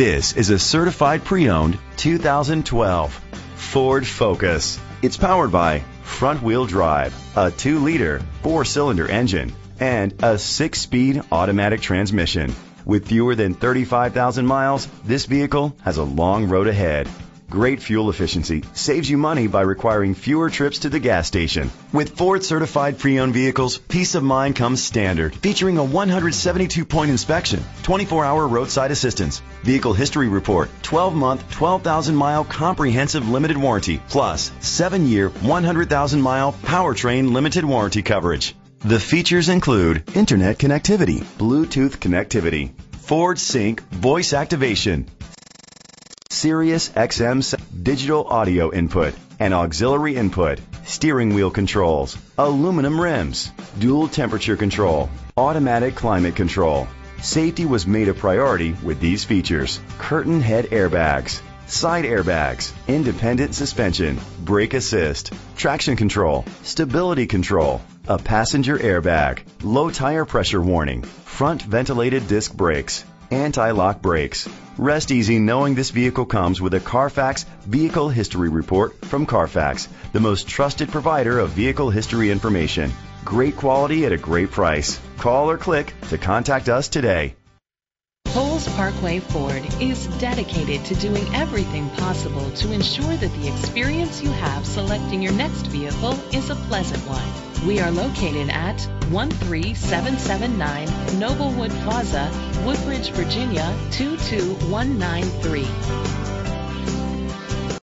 This is a certified pre-owned 2012 Ford Focus. It's powered by front-wheel drive, a 2-liter 4-cylinder engine, and a 6-speed automatic transmission. With fewer than 35,000 miles, this vehicle has a long road ahead. Great fuel efficiency saves you money by requiring fewer trips to the gas station. With Ford certified pre-owned vehicles, peace of mind comes standard, featuring a 172-point inspection, 24-hour roadside assistance, vehicle history report, 12-month, 12,000-mile comprehensive limited warranty, plus 7-year, 100,000-mile powertrain limited warranty coverage. The features include internet connectivity, Bluetooth connectivity, Ford Sync voice activation, Sirius XM digital audio input and auxiliary input, steering wheel controls, aluminum rims, dual temperature control, automatic climate control. Safety was made a priority with these features. Curtain head airbags, side airbags, independent suspension, brake assist, traction control, stability control, a passenger airbag, low tire pressure warning, front ventilated disc brakes, anti-lock brakes. Rest easy knowing this vehicle comes with a Carfax Vehicle History Report from Carfax, the most trusted provider of vehicle history information. Great quality at a great price. Call or click to contact us today. Cowles Parkway Ford is dedicated to doing everything possible to ensure that the experience you have selecting your next vehicle is a pleasant one. We are located at 13779 Noblewood Plaza, Woodbridge, Virginia 22193.